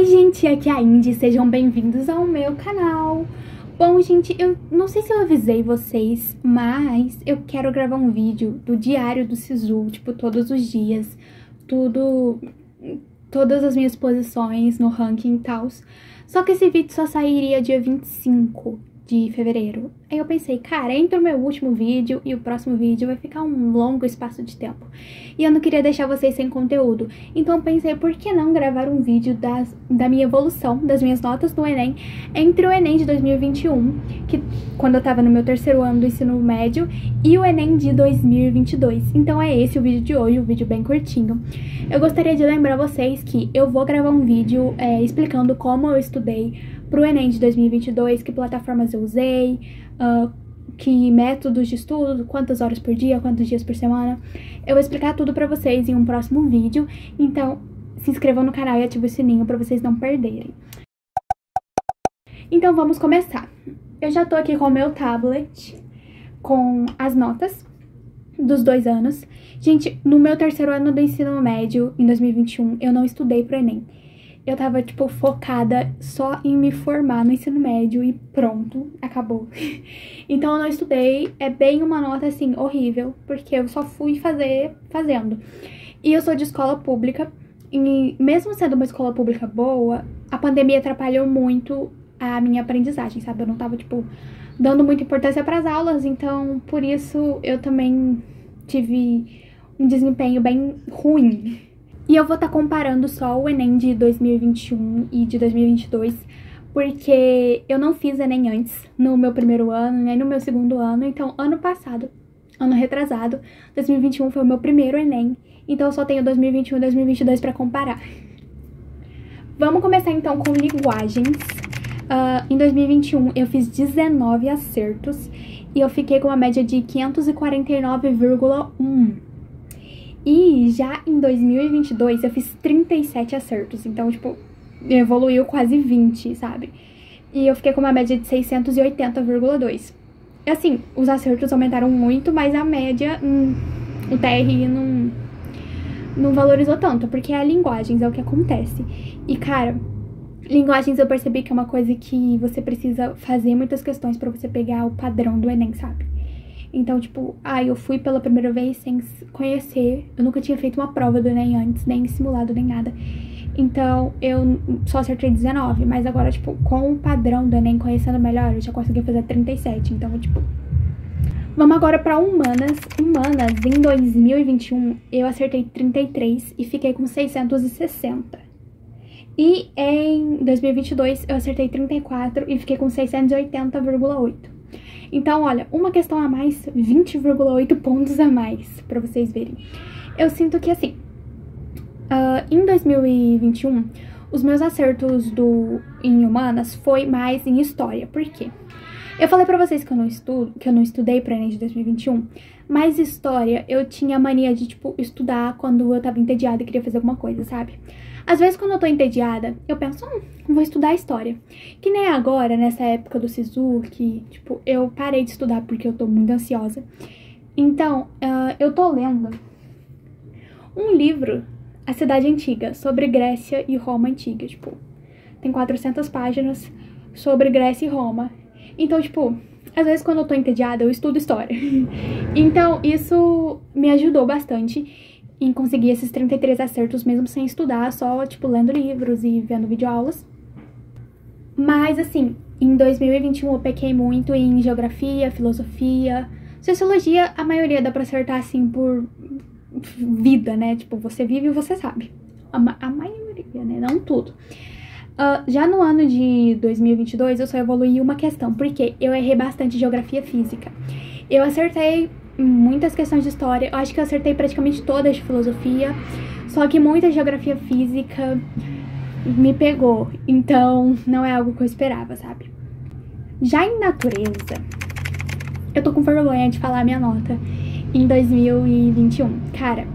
Oi, gente, aqui é a Indy, sejam bem-vindos ao meu canal. Bom, gente, eu não sei se eu avisei vocês, mas eu quero gravar um vídeo do diário do Sisu, tipo, todos os dias, tudo, todas as minhas posições no ranking e tal. Só que esse vídeo só sairia dia 25, de fevereiro. Aí eu pensei, cara, entre o meu último vídeo e o próximo vídeo vai ficar um longo espaço de tempo. E eu não queria deixar vocês sem conteúdo. Então eu pensei, por que não gravar um vídeo das, da minha evolução, das minhas notas do Enem, entre o Enem de 2021, que quando eu tava no meu terceiro ano do ensino médio, e o Enem de 2022. Então é esse o vídeo de hoje, um vídeo bem curtinho. Eu gostaria de lembrar vocês que eu vou gravar um vídeo é, explicando como eu estudei pro Enem de 2022, que plataformas eu usei, uh, que métodos de estudo, quantas horas por dia, quantos dias por semana. Eu vou explicar tudo pra vocês em um próximo vídeo, então se inscrevam no canal e ativem o sininho pra vocês não perderem. Então vamos começar. Eu já tô aqui com o meu tablet, com as notas dos dois anos. Gente, no meu terceiro ano do ensino médio, em 2021, eu não estudei pro Enem eu tava, tipo, focada só em me formar no ensino médio e pronto, acabou. então eu não estudei, é bem uma nota, assim, horrível, porque eu só fui fazer fazendo. E eu sou de escola pública, e mesmo sendo uma escola pública boa, a pandemia atrapalhou muito a minha aprendizagem, sabe? Eu não tava, tipo, dando muita importância para as aulas, então por isso eu também tive um desempenho bem ruim e eu vou estar tá comparando só o Enem de 2021 e de 2022, porque eu não fiz Enem antes, no meu primeiro ano, nem no meu segundo ano. Então, ano passado, ano retrasado, 2021 foi o meu primeiro Enem. Então, eu só tenho 2021 e 2022 para comparar. Vamos começar então com linguagens. Uh, em 2021, eu fiz 19 acertos e eu fiquei com uma média de 549,1. E já em 2022 eu fiz 37 acertos, então, tipo, evoluiu quase 20, sabe? E eu fiquei com uma média de 680,2. Assim, os acertos aumentaram muito, mas a média, hum, o TRI não, não valorizou tanto, porque é linguagens, é o que acontece. E, cara, linguagens eu percebi que é uma coisa que você precisa fazer muitas questões para você pegar o padrão do Enem, sabe? Então, tipo, ah, eu fui pela primeira vez sem conhecer. Eu nunca tinha feito uma prova do Enem antes, nem simulado, nem nada. Então, eu só acertei 19, mas agora, tipo, com o padrão do Enem, conhecendo melhor, eu já consegui fazer 37. Então, tipo. Vamos agora para humanas. Humanas, em 2021, eu acertei 33 e fiquei com 660. E em 2022, eu acertei 34 e fiquei com 680,8. Então, olha, uma questão a mais, 20,8 pontos a mais, pra vocês verem. Eu sinto que, assim, uh, em 2021, os meus acertos do, em humanas foi mais em história. Por quê? Eu falei pra vocês que eu não estudo, que eu não estudei pra Enem de 2021, mas história eu tinha mania de, tipo, estudar quando eu tava entediada e queria fazer alguma coisa, sabe? Às vezes, quando eu tô entediada, eu penso, hum, vou estudar história. Que nem agora, nessa época do SISU, que, tipo, eu parei de estudar porque eu tô muito ansiosa. Então, uh, eu tô lendo um livro, A Cidade Antiga, sobre Grécia e Roma Antiga. Tipo, tem 400 páginas sobre Grécia e Roma. Então, tipo, às vezes quando eu tô entediada, eu estudo história. então, isso me ajudou bastante em conseguir esses 33 acertos mesmo sem estudar, só, tipo, lendo livros e vendo videoaulas. Mas, assim, em 2021 eu pequei muito em geografia, filosofia, sociologia, a maioria dá pra acertar, assim, por vida, né? Tipo, você vive e você sabe. A, ma a maioria, né? Não tudo. Uh, já no ano de 2022 eu só evoluí uma questão, porque eu errei bastante geografia física. Eu acertei muitas questões de história. Eu acho que eu acertei praticamente todas de filosofia. Só que muita geografia física me pegou. Então, não é algo que eu esperava, sabe? Já em natureza, eu tô com vergonha de falar a minha nota em 2021. Cara,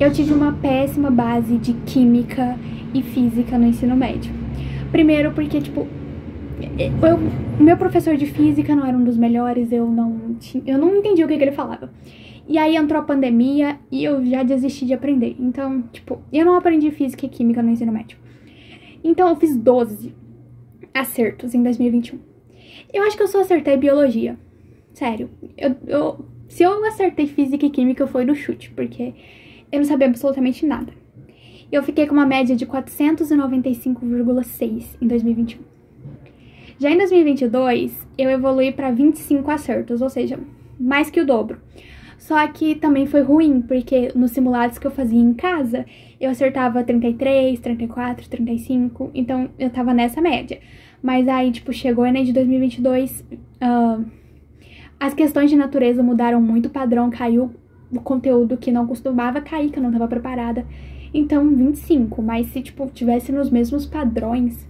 eu tive uma péssima base de química e física no ensino médio. Primeiro porque, tipo, eu, meu professor de física não era um dos melhores, eu não eu não entendi o que, que ele falava. E aí entrou a pandemia e eu já desisti de aprender. Então, tipo, eu não aprendi física e química no ensino médio. Então eu fiz 12 acertos em 2021. Eu acho que eu só acertei biologia. Sério. Eu, eu, se eu acertei física e química foi no chute, porque eu não sabia absolutamente nada. Eu fiquei com uma média de 495,6 em 2021. Já em 2022, eu evolui para 25 acertos, ou seja, mais que o dobro. Só que também foi ruim, porque nos simulados que eu fazia em casa, eu acertava 33, 34, 35, então eu tava nessa média. Mas aí, tipo, chegou Enem de 2022, uh, as questões de natureza mudaram muito, o padrão caiu, conteúdo que não costumava cair, que eu não tava preparada. Então, 25, mas se, tipo, tivesse nos mesmos padrões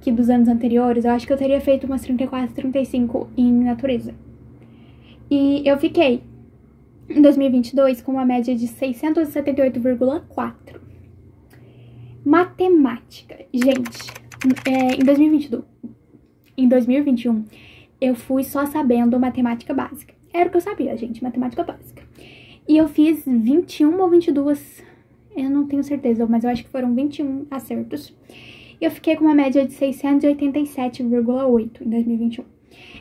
que dos anos anteriores, eu acho que eu teria feito umas 34, 35 em natureza. E eu fiquei em 2022 com uma média de 678,4. Matemática. Gente, é, em 2022, em 2021, eu fui só sabendo matemática básica. Era o que eu sabia, gente, matemática básica. E eu fiz 21 ou 22, eu não tenho certeza, mas eu acho que foram 21 acertos. E eu fiquei com uma média de 687,8 em 2021.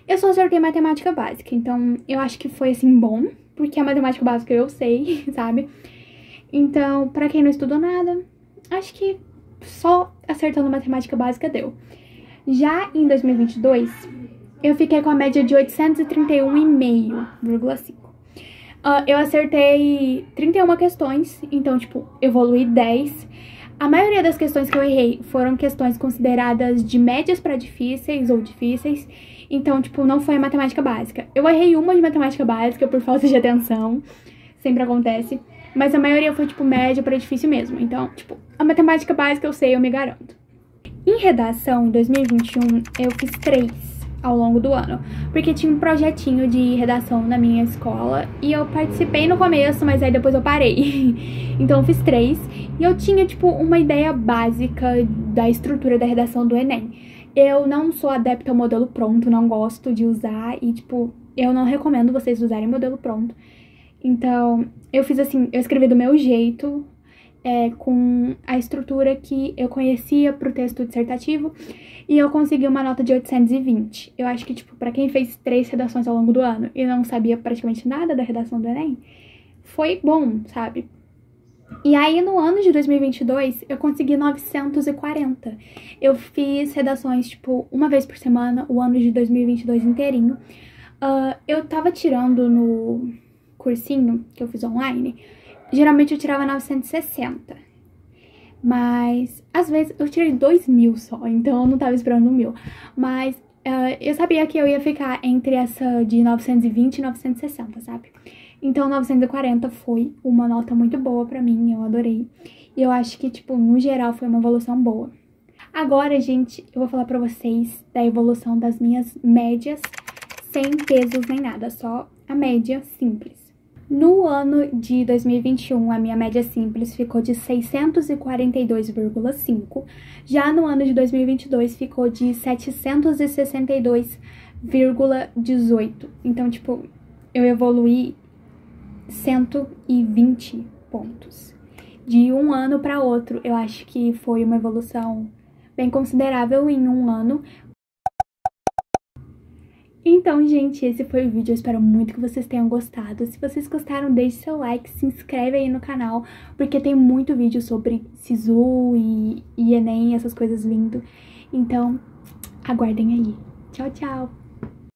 Eu só acertei matemática básica, então eu acho que foi assim bom, porque a matemática básica eu sei, sabe? Então, para quem não estudou nada, acho que só acertando matemática básica deu. Já em 2022, eu fiquei com a média de 831,5,5. Uh, eu acertei 31 questões, então, tipo, evolui 10. A maioria das questões que eu errei foram questões consideradas de médias para difíceis ou difíceis. Então, tipo, não foi a matemática básica. Eu errei uma de matemática básica por falta de atenção. Sempre acontece. Mas a maioria foi, tipo, média para difícil mesmo. Então, tipo, a matemática básica eu sei, eu me garanto. Em redação, em 2021, eu fiz três ao longo do ano, porque tinha um projetinho de redação na minha escola e eu participei no começo, mas aí depois eu parei. então eu fiz três e eu tinha tipo uma ideia básica da estrutura da redação do ENEM. Eu não sou adepta ao modelo pronto, não gosto de usar e tipo, eu não recomendo vocês usarem modelo pronto. Então, eu fiz assim, eu escrevi do meu jeito, é, com a estrutura que eu conhecia pro texto dissertativo e eu consegui uma nota de 820. Eu acho que, tipo, pra quem fez três redações ao longo do ano e não sabia praticamente nada da redação do Enem, foi bom, sabe? E aí, no ano de 2022, eu consegui 940. Eu fiz redações, tipo, uma vez por semana, o ano de 2022 inteirinho. Uh, eu tava tirando no cursinho que eu fiz online, geralmente eu tirava 960. Mas, às vezes, eu tirei 2 mil só, então eu não tava esperando um mil. Mas uh, eu sabia que eu ia ficar entre essa de 920 e 960, sabe? Então, 940 foi uma nota muito boa pra mim, eu adorei. E eu acho que, tipo, no geral foi uma evolução boa. Agora, gente, eu vou falar pra vocês da evolução das minhas médias, sem pesos nem nada, só a média simples. No ano de 2021, a minha média simples ficou de 642,5. Já no ano de 2022, ficou de 762,18. Então, tipo, eu evoluí 120 pontos. De um ano para outro, eu acho que foi uma evolução bem considerável em um ano, então, gente, esse foi o vídeo. Eu espero muito que vocês tenham gostado. Se vocês gostaram, deixe seu like, se inscreve aí no canal, porque tem muito vídeo sobre Sisu e, e Enem, essas coisas vindo. Então, aguardem aí. Tchau, tchau!